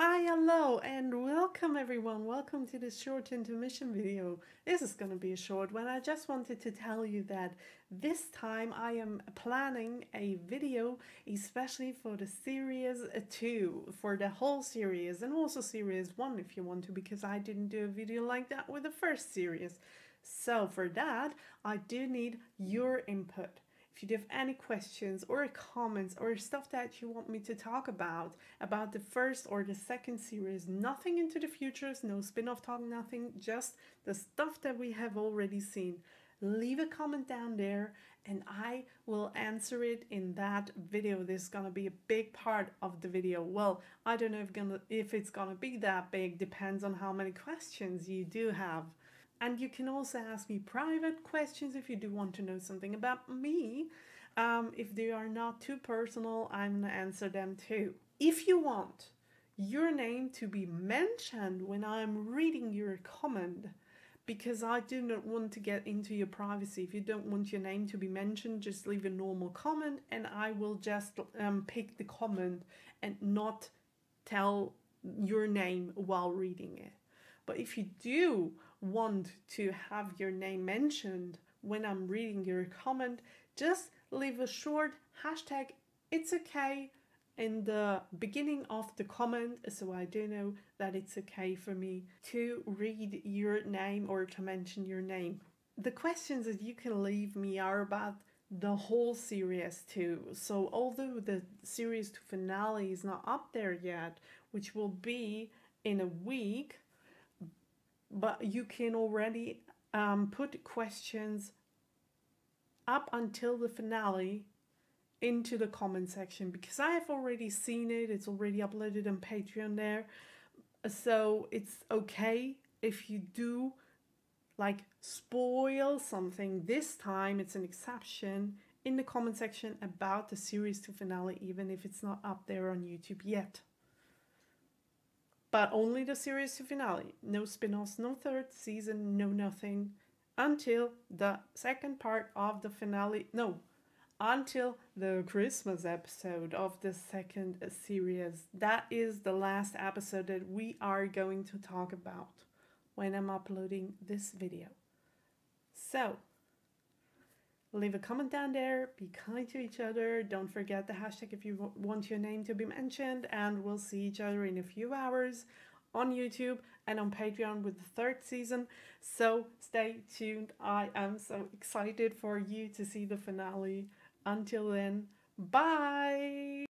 Hi, hello, and welcome everyone. Welcome to this short intermission video. This is going to be a short one. I just wanted to tell you that this time I am planning a video especially for the series uh, 2, for the whole series, and also series 1 if you want to, because I didn't do a video like that with the first series. So for that, I do need your input. If you have any questions or comments or stuff that you want me to talk about, about the first or the second series, nothing into the futures, no spin-off talk, nothing, just the stuff that we have already seen, leave a comment down there and I will answer it in that video. This is gonna be a big part of the video. Well, I don't know if, gonna, if it's gonna be that big, depends on how many questions you do have. And you can also ask me private questions if you do want to know something about me. Um, if they are not too personal, I'm gonna answer them too. If you want your name to be mentioned when I'm reading your comment, because I do not want to get into your privacy. If you don't want your name to be mentioned, just leave a normal comment and I will just um, pick the comment and not tell your name while reading it. But if you do want 2 have your name mentioned when I'm reading your comment, just leave a short hashtag it's okay in the beginning of the comment so I do know that it's okay for me to read your name or to mention your name. The questions that you can leave me are about the whole series too. So although the series to finale is not up there yet, which will be in a week, but you can already um, put questions up until the finale into the comment section because I have already seen it. It's already uploaded on Patreon there. So it's okay if you do like spoil something. This time it's an exception in the comment section about the series 2 finale even if it's not up there on YouTube yet but only the series finale. No spin-offs, no third season, no nothing until the second part of the finale. No, until the Christmas episode of the second series. That is the last episode that we are going to talk about when I'm uploading this video. So, leave a comment down there, be kind to each other, don't forget the hashtag if you want your name to be mentioned, and we'll see each other in a few hours on YouTube and on Patreon with the third season. So stay tuned. I am so excited for you to see the finale. Until then, bye!